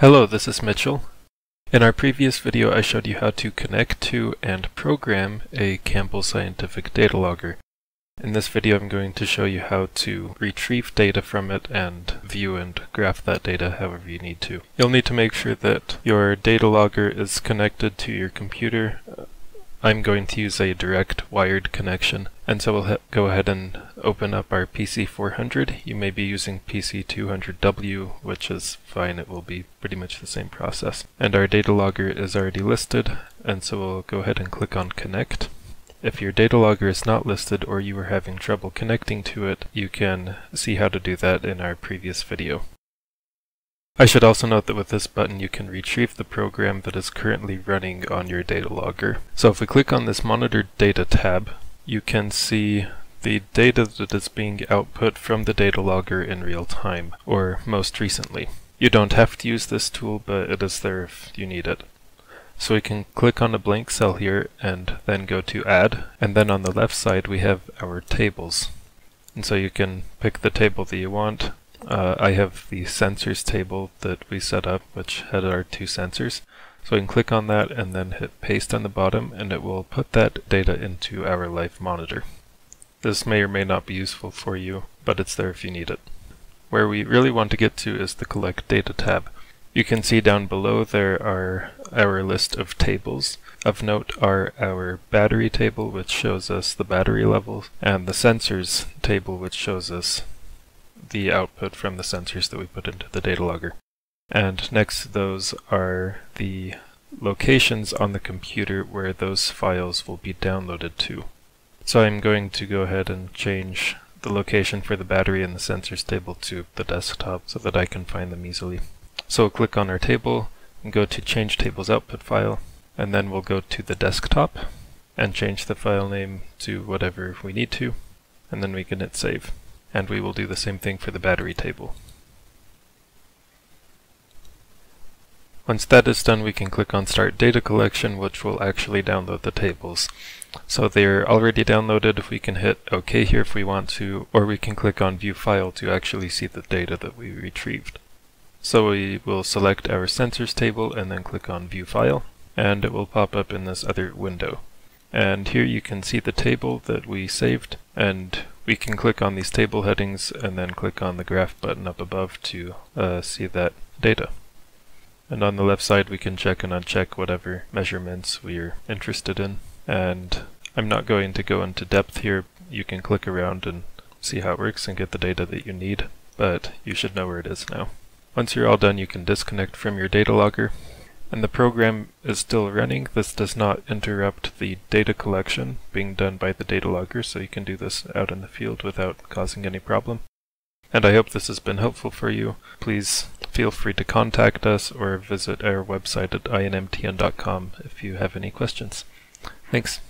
Hello, this is Mitchell. In our previous video I showed you how to connect to and program a Campbell Scientific data logger. In this video I'm going to show you how to retrieve data from it and view and graph that data however you need to. You'll need to make sure that your data logger is connected to your computer. Uh, I'm going to use a direct wired connection and so we'll go ahead and open up our PC400. You may be using PC200W which is fine, it will be pretty much the same process. And our data logger is already listed and so we'll go ahead and click on connect. If your data logger is not listed or you are having trouble connecting to it, you can see how to do that in our previous video. I should also note that with this button you can retrieve the program that is currently running on your data logger. So if we click on this monitor data tab, you can see the data that is being output from the data logger in real time, or most recently. You don't have to use this tool, but it is there if you need it. So we can click on a blank cell here and then go to add and then on the left side we have our tables and so you can pick the table that you want. Uh, I have the sensors table that we set up which had our two sensors so we can click on that and then hit paste on the bottom and it will put that data into our live monitor. This may or may not be useful for you but it's there if you need it. Where we really want to get to is the collect data tab. You can see down below there are our list of tables. Of note are our battery table which shows us the battery levels and the sensors table which shows us the output from the sensors that we put into the data logger. And next to those are the locations on the computer where those files will be downloaded to. So I'm going to go ahead and change the location for the battery and the sensors table to the desktop so that I can find them easily. So we'll click on our table and go to change tables output file and then we'll go to the desktop and change the file name to whatever we need to and then we can hit save. And we will do the same thing for the battery table. Once that is done we can click on start data collection which will actually download the tables. So they're already downloaded, if we can hit OK here if we want to, or we can click on view file to actually see the data that we retrieved. So we will select our sensors table and then click on view file and it will pop up in this other window. And here you can see the table that we saved and we can click on these table headings and then click on the graph button up above to uh, see that data. And on the left side we can check and uncheck whatever measurements we are interested in. And I'm not going to go into depth here. You can click around and see how it works and get the data that you need, but you should know where it is now. Once you're all done, you can disconnect from your data logger. And the program is still running. This does not interrupt the data collection being done by the data logger, so you can do this out in the field without causing any problem. And I hope this has been helpful for you. Please feel free to contact us or visit our website at inmtn.com if you have any questions. Thanks.